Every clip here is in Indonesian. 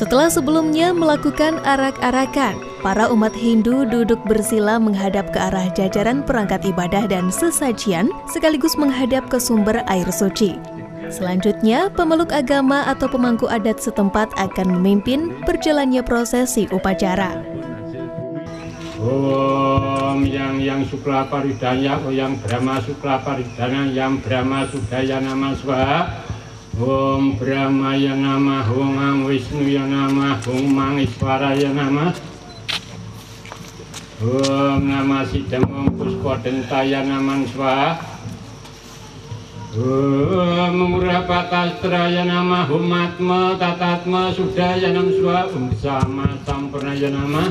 Setelah sebelumnya melakukan arak-arakan, para umat Hindu duduk bersila menghadap ke arah jajaran perangkat ibadah dan sesajian, sekaligus menghadap ke sumber air suci. Selanjutnya, pemeluk agama atau pemangku adat setempat akan memimpin berjalannya prosesi upacara. Om yang yang sukla paridaya, om yang Brahma sukla paridana, yang Brahma sudaya nama swaha. Om Brahma ya nama, Om Wisnu ya nama, Om Mangiswara ya nama. Om Nama Sidam Om Puspa Dentaya Naman Swaha. Om Murapatastra ya nama, Om Atma Tatatma Sudaya Nam Swaha, Om Sama Sampurna ya nama.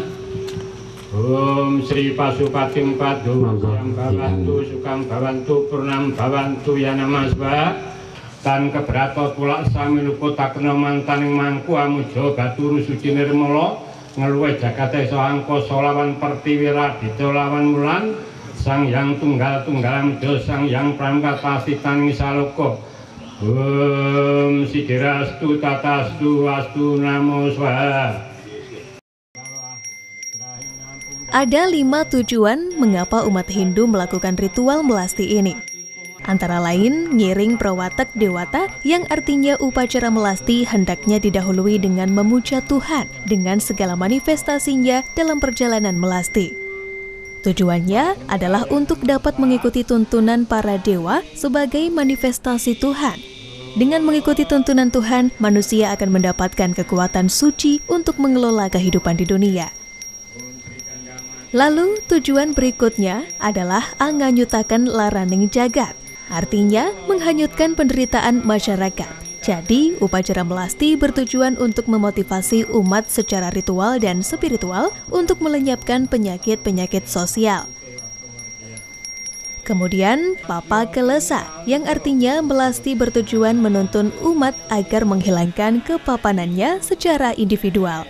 Om Sri Pasupatim Padu Yang Bawantu Sukam Bawantu Purnam Bawantu Ya Nama Swaha tan kebrato tulak sami luput takna mantaning mangku amuja baturu suci nirmala ngeluwe jagate iso angka solawan pertiwi radita lawan mulan sang yang tunggal tunggalam do sang yang pramkatasi taning saloka Om Sidirastu Tatastu Astu Namo Swaha Ada lima tujuan mengapa umat Hindu melakukan ritual melasti ini. Antara lain, ngiring prawatak dewata yang artinya upacara melasti hendaknya didahului dengan memuja Tuhan dengan segala manifestasinya dalam perjalanan melasti. Tujuannya adalah untuk dapat mengikuti tuntunan para dewa sebagai manifestasi Tuhan. Dengan mengikuti tuntunan Tuhan, manusia akan mendapatkan kekuatan suci untuk mengelola kehidupan di dunia. Lalu tujuan berikutnya adalah anganyutakan laraning jagat, artinya menghanyutkan penderitaan masyarakat. Jadi, upacara melasti bertujuan untuk memotivasi umat secara ritual dan spiritual untuk melenyapkan penyakit-penyakit sosial. Kemudian, Papa Kelesa, yang artinya melasti bertujuan menuntun umat agar menghilangkan kepapanannya secara individual.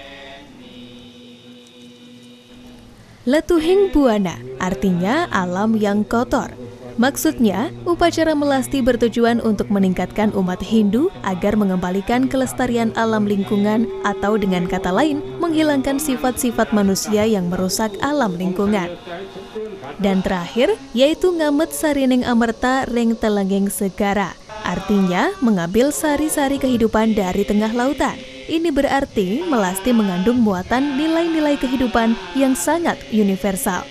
Letuhing Buana artinya alam yang kotor. Maksudnya, upacara melasti bertujuan untuk meningkatkan umat Hindu agar mengembalikan kelestarian alam lingkungan atau dengan kata lain, menghilangkan sifat-sifat manusia yang merusak alam lingkungan. Dan terakhir, yaitu ngamet sarining amerta ring telengeng segara, artinya mengambil sari-sari kehidupan dari tengah lautan. Ini berarti melasti mengandung muatan nilai-nilai kehidupan yang sangat universal.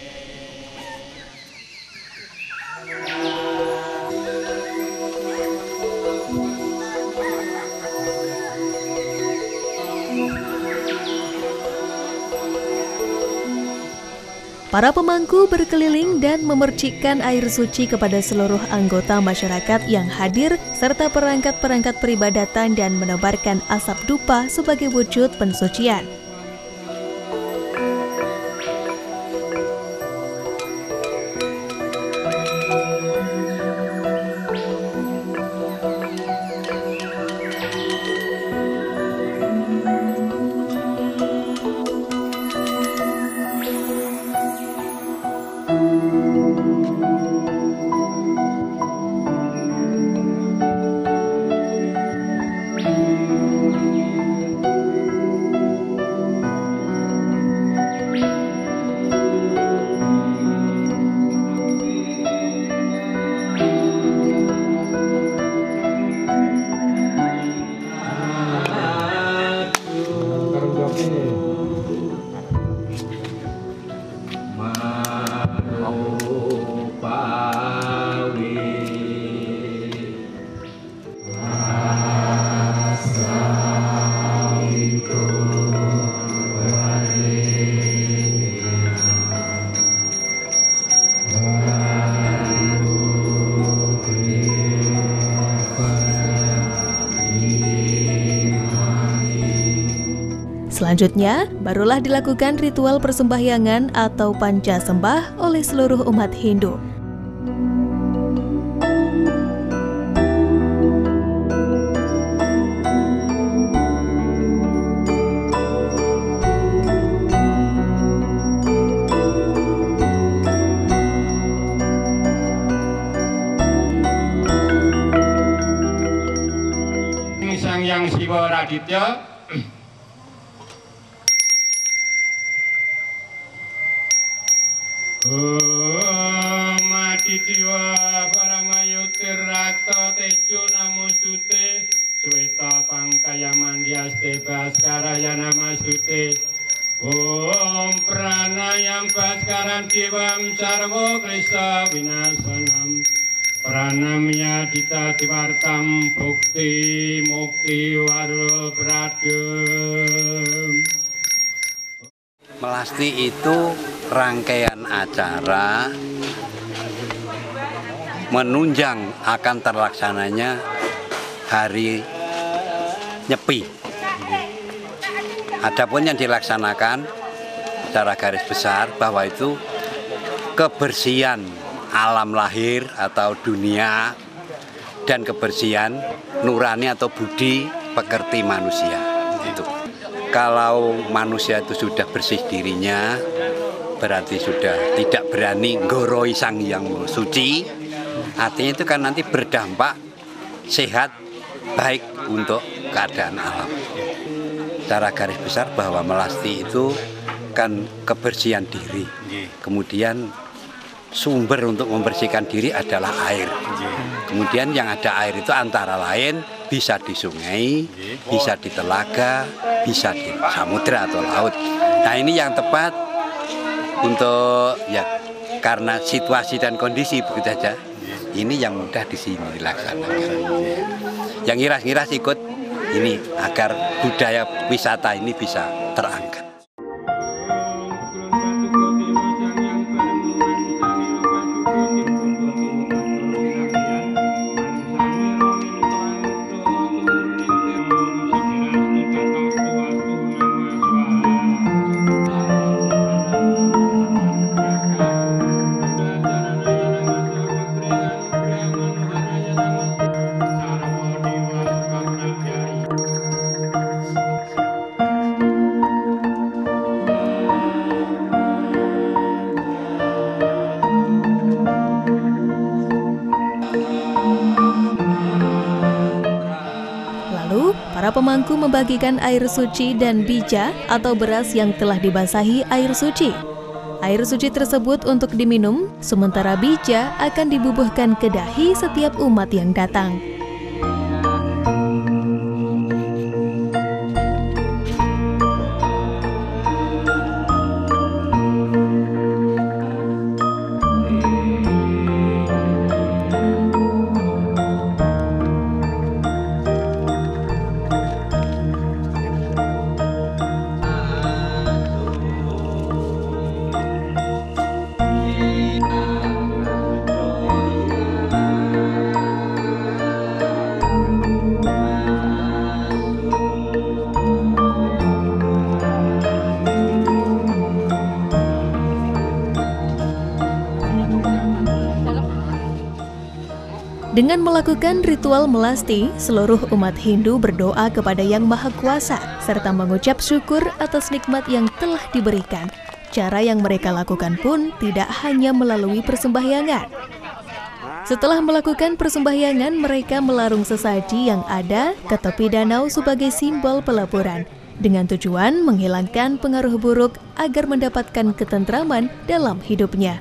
Para pemangku berkeliling dan memercikkan air suci kepada seluruh anggota masyarakat yang hadir serta perangkat-perangkat peribadatan dan menebarkan asap dupa sebagai wujud pensucian. Selanjutnya, barulah dilakukan ritual persembahyangan atau panca sembah oleh seluruh umat Hindu. Sang Yang Siwa Raditya Aditya Paramayutirakta Tejo Namusute Sweta Pangkaya Mandiaste Baskaraya Namasute Om Pranayam Baskaran Divam Sarvo Krista Vinasanam Pranam Yadita Divartam Bukti Mukti Warabradam Melasti itu rangkaian acara menunjang akan terlaksananya hari nyepi. Adapun yang dilaksanakan secara garis besar bahwa itu kebersihan alam lahir atau dunia dan kebersihan nurani atau budi pekerti manusia. Itu. Kalau manusia itu sudah bersih dirinya, berarti sudah tidak berani goroi sang yang suci, Artinya itu kan nanti berdampak sehat baik untuk keadaan alam. Secara garis besar bahwa melasti itu kan kebersihan diri. Kemudian sumber untuk membersihkan diri adalah air. Kemudian yang ada air itu antara lain bisa di sungai, bisa di telaga, bisa di samudera atau laut. Nah ini yang tepat untuk ya karena situasi dan kondisi begitu saja ini yang mudah di sini dilaksanakan. Yang ngiras-ngiras ikut ini agar budaya wisata ini bisa terangkat. Pemangku membagikan air suci dan bija atau beras yang telah dibasahi air suci. Air suci tersebut untuk diminum, sementara bija akan dibubuhkan ke dahi setiap umat yang datang. Dengan melakukan ritual melasti, seluruh umat Hindu berdoa kepada Yang Maha Kuasa serta mengucap syukur atas nikmat yang telah diberikan. Cara yang mereka lakukan pun tidak hanya melalui persembahyangan. Setelah melakukan persembahyangan, mereka melarung sesaji yang ada ke tepi danau sebagai simbol pelaburan dengan tujuan menghilangkan pengaruh buruk agar mendapatkan ketentraman dalam hidupnya.